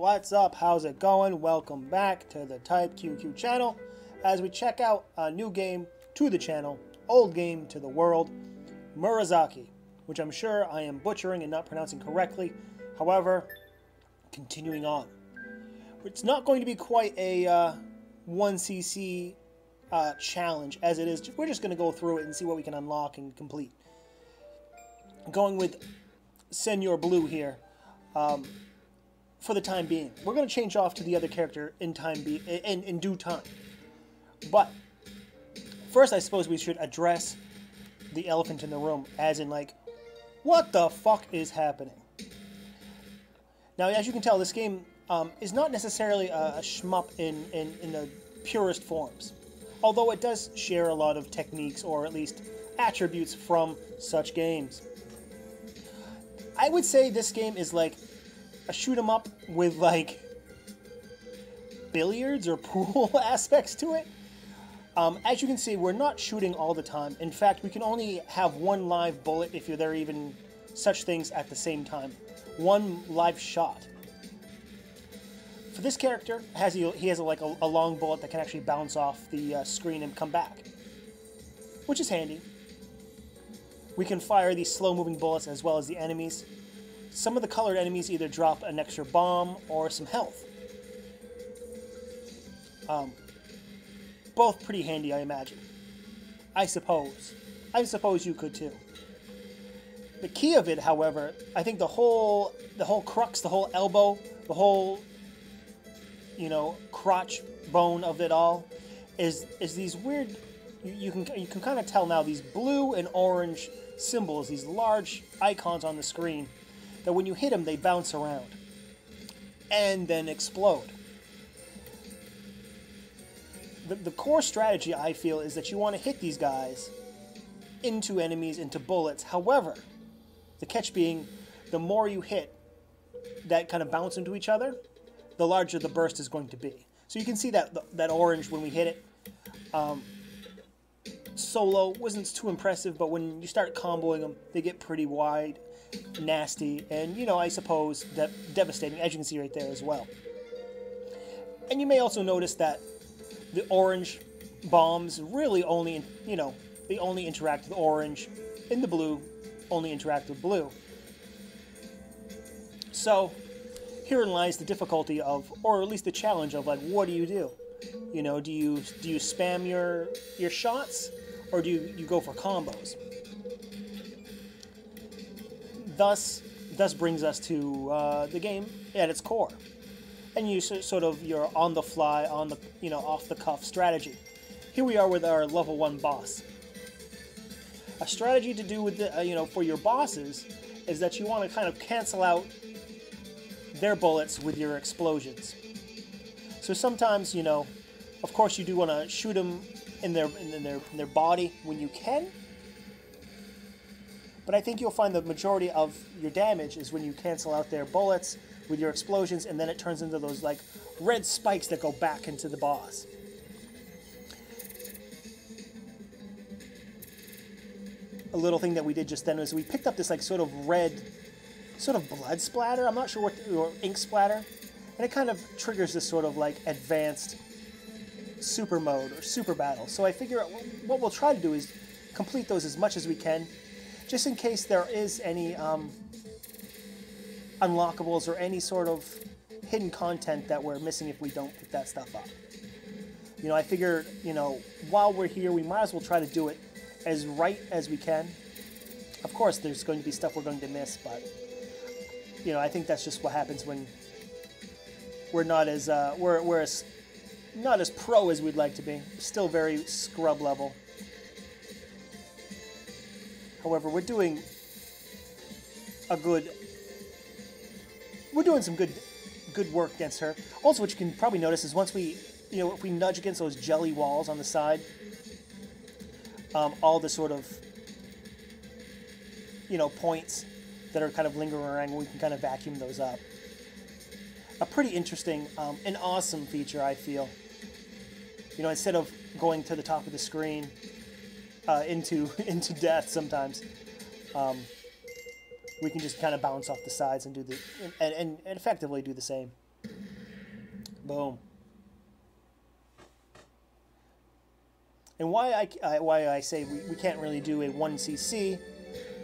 What's up? How's it going? Welcome back to the Type QQ channel as we check out a new game to the channel, old game to the world, Murasaki, which I'm sure I am butchering and not pronouncing correctly. However, continuing on. It's not going to be quite a uh, 1cc uh, challenge as it is. We're just going to go through it and see what we can unlock and complete. Going with Senor Blue here. Um, for the time being. We're going to change off to the other character in time be in, in due time. But first, I suppose we should address the elephant in the room, as in like, what the fuck is happening? Now, as you can tell, this game um, is not necessarily a, a shmup in, in, in the purest forms, although it does share a lot of techniques or at least attributes from such games. I would say this game is like a shoot 'em up with like billiards or pool aspects to it. Um, as you can see, we're not shooting all the time. In fact, we can only have one live bullet if there are even such things at the same time. One live shot. For this character, has he, he has a, like a, a, long bullet that can actually bounce off the uh, screen and come back, which is handy. We can fire these slow-moving bullets as well as the enemies. Some of the colored enemies either drop an extra bomb or some health. Um, both pretty handy, I imagine. I suppose. I suppose you could too. The key of it, however, I think the whole the whole crux, the whole elbow, the whole you know crotch bone of it all, is is these weird. You, can you can kind of tell now these blue and orange symbols, these large icons on the screen that when you hit them, they bounce around and then explode. The, the core strategy, I feel, is that you want to hit these guys into enemies, into bullets. However, the catch being the more you hit that kind of bounce into each other, the larger the burst is going to be. So you can see that that orange when we hit it. Um, solo wasn't too impressive, but when you start comboing them, they get pretty wide nasty, and you know, I suppose de devastating, as you can see right there as well. And you may also notice that the orange bombs really only, you know, they only interact with orange, and the blue only interact with blue. So, herein lies the difficulty of, or at least the challenge of, like, what do you do? You know, do you do you spam your your shots, or do you, you go for combos? Thus, thus brings us to uh, the game at its core. And you sort of your on the fly, on the you know off the cuff strategy. Here we are with our level one boss. A strategy to do with the uh, you know for your bosses is that you want to kind of cancel out their bullets with your explosions. So sometimes you know, of course you do want to shoot them in their in their in their body when you can, but I think you'll find the majority of your damage is when you cancel out their bullets with your explosions, and then it turns into those like red spikes that go back into the boss. A little thing that we did just then was we picked up this like sort of red, sort of blood splatter. I'm not sure what, or ink splatter, and it kind of triggers this sort of like advanced super mode or super battle. So I figure what we'll try to do is complete those as much as we can just in case there is any um, unlockables or any sort of hidden content that we're missing if we don't pick that stuff up. You know, I figure, you know, while we're here, we might as well try to do it as right as we can. Of course, there's going to be stuff we're going to miss, but, you know, I think that's just what happens when we're not as, uh, we're, we're as, not as pro as we'd like to be. Still very scrub level. However, we're doing a good we're doing some good good work against her. Also, what you can probably notice is once we you know if we nudge against those jelly walls on the side, um, all the sort of you know points that are kind of lingering around, we can kind of vacuum those up. A pretty interesting um, and awesome feature, I feel. You know, instead of going to the top of the screen uh, into into death sometimes. Um, we can just kind of bounce off the sides and do the and, and, and effectively do the same. Boom. And why I, I why I say we, we can't really do a 1cc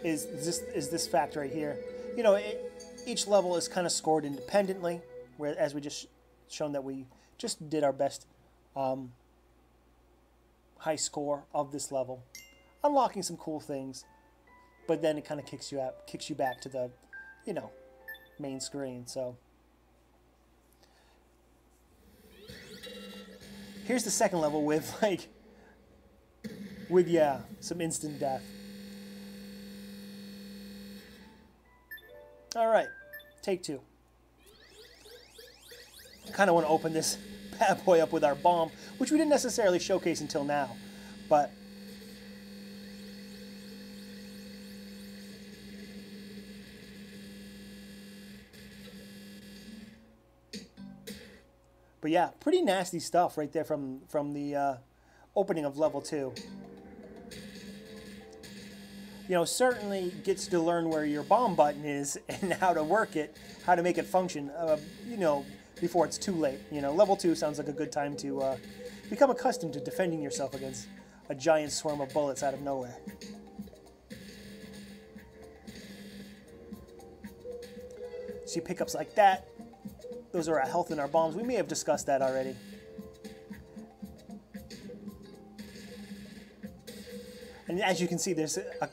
is this is this fact right here. You know, it, each level is kind of scored independently, where as we just shown that we just did our best um, high score of this level, unlocking some cool things, but then it kind of kicks you out, kicks you back to the, you know, main screen. So here's the second level with like with, yeah, some instant death. All right, take two. Kind of want to open this bad boy up with our bomb, which we didn't necessarily showcase until now, but But yeah, pretty nasty stuff right there from from the uh, opening of level two. You know, certainly gets to learn where your bomb button is and how to work it, how to make it function, uh, you know, before it's too late. You know, level two sounds like a good time to uh, become accustomed to defending yourself against a giant swarm of bullets out of nowhere. See pickups like that. Those are our health and our bombs. We may have discussed that already. And as you can see, there's a, a,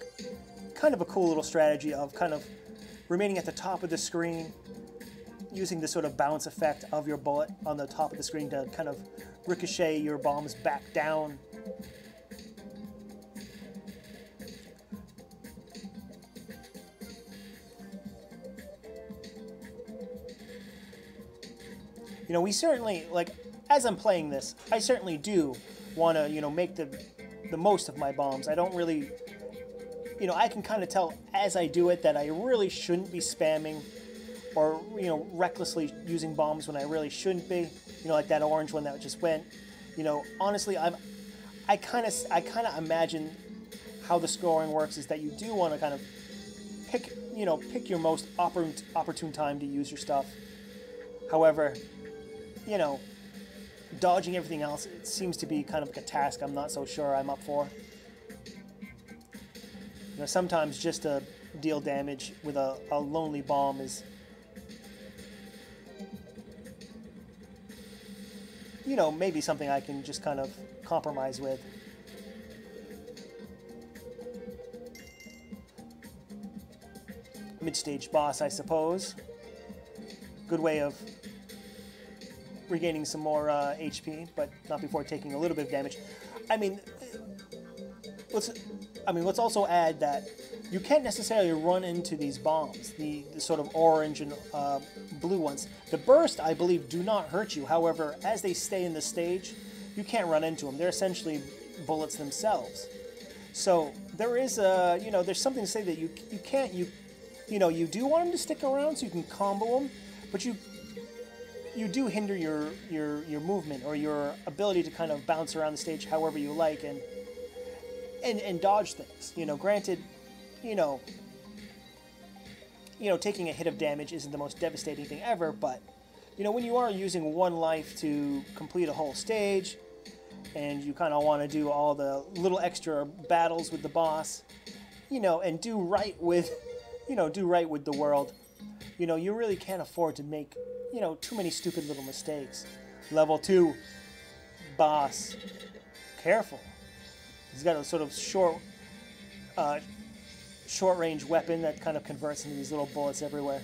kind of a cool little strategy of kind of remaining at the top of the screen, using the sort of bounce effect of your bullet on the top of the screen to kind of ricochet your bombs back down. You know, we certainly, like, as I'm playing this, I certainly do want to, you know, make the the most of my bombs. I don't really, you know, I can kind of tell as I do it that I really shouldn't be spamming or, you know, recklessly using bombs when I really shouldn't be. You know, like that orange one that just went. You know, honestly, I'm, I kind of, I kind of imagine how the scoring works is that you do want to kind of pick, you know, pick your most opportune, opportune time to use your stuff. However, you know, dodging everything else it seems to be kind of like a task I'm not so sure I'm up for. You know, sometimes just to deal damage with a, a lonely bomb is you know, maybe something I can just kind of compromise with. Mid-stage boss, I suppose. Good way of regaining some more uh, HP, but not before taking a little bit of damage. I mean, let's. I mean, let's also add that you can't necessarily run into these bombs, the, the sort of orange and uh, blue ones. The burst, I believe, do not hurt you. However, as they stay in the stage, you can't run into them. They're essentially bullets themselves. So there is a, you know, there's something to say that you you can't you, you know, you do want them to stick around so you can combo them, but you you do hinder your, your, your movement or your ability to kind of bounce around the stage however you like and, and, and dodge things. You know, granted, you know, you know, taking a hit of damage isn't the most devastating thing ever, but, you know, when you are using one life to complete a whole stage, and you kind of want to do all the little extra battles with the boss, you know, and do right with, you know, do right with the world, you know, you really can't afford to make you know, too many stupid little mistakes. Level two, boss. Careful. He's got a sort of short, uh, short range weapon that kind of converts into these little bullets everywhere.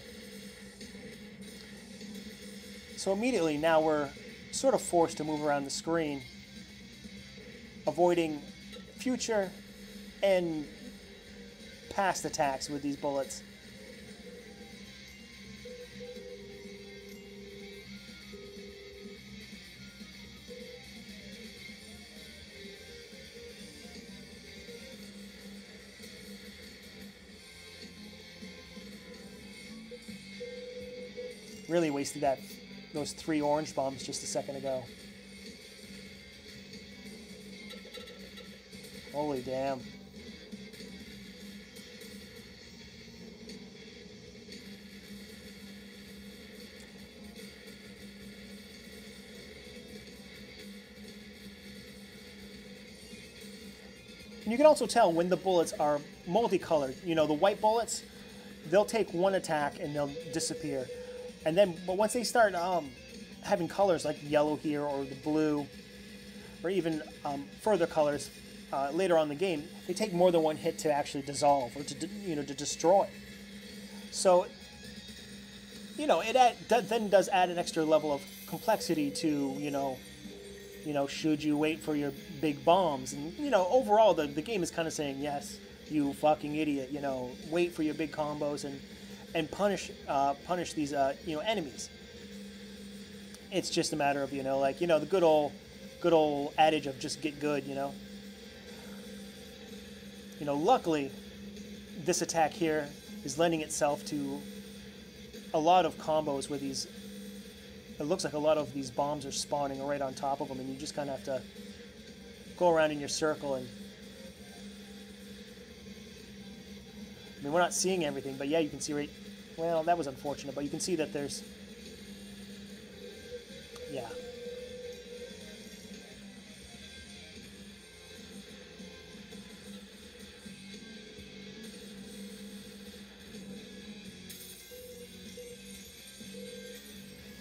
So immediately now we're sort of forced to move around the screen, avoiding future and past attacks with these bullets. Really wasted that those three orange bombs just a second ago. Holy damn. And you can also tell when the bullets are multicolored. You know, the white bullets, they'll take one attack and they'll disappear. And then, but once they start um, having colors like yellow here or the blue, or even um, further colors uh, later on the game, they take more than one hit to actually dissolve or to you know to destroy. So, you know, it add, then does add an extra level of complexity to you know you know, should you wait for your big bombs? And, you know, overall, the, the game is kind of saying, yes, you fucking idiot, you know, wait for your big combos and, and punish, uh, punish these, uh, you know, enemies. It's just a matter of, you know, like, you know, the good old, good old adage of just get good, you know. You know, luckily, this attack here is lending itself to a lot of combos where these it looks like a lot of these bombs are spawning right on top of them, and you just kind of have to go around in your circle and. I mean, we're not seeing everything, but yeah, you can see right. Well, that was unfortunate, but you can see that there's. Yeah.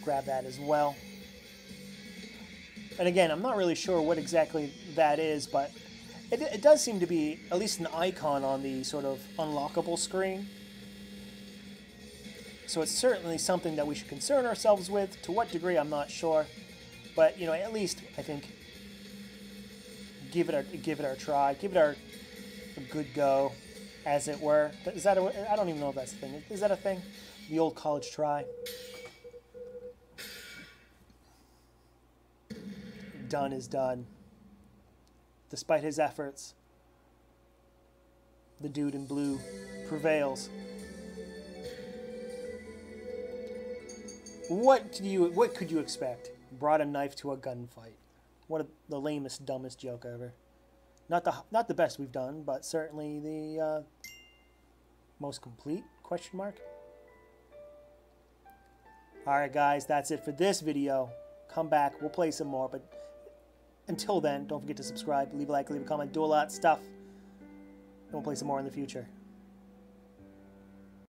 grab that as well. And again, I'm not really sure what exactly that is, but it, it does seem to be at least an icon on the sort of unlockable screen. So it's certainly something that we should concern ourselves with. To what degree, I'm not sure. But, you know, at least, I think, give it our, give it our try. Give it our a good go, as it were. Is that a, I don't even know if that's a thing. Is that a thing? The old college try. done is done. Despite his efforts, the dude in blue prevails. What do you? What could you expect? Brought a knife to a gunfight. What the lamest, dumbest joke ever. Not the not the best we've done, but certainly the uh, most complete? Question mark. All right, guys, that's it for this video. Come back, we'll play some more, but until then, don't forget to subscribe, leave a like, leave a comment, do a lot of stuff. And we'll play some more in the future.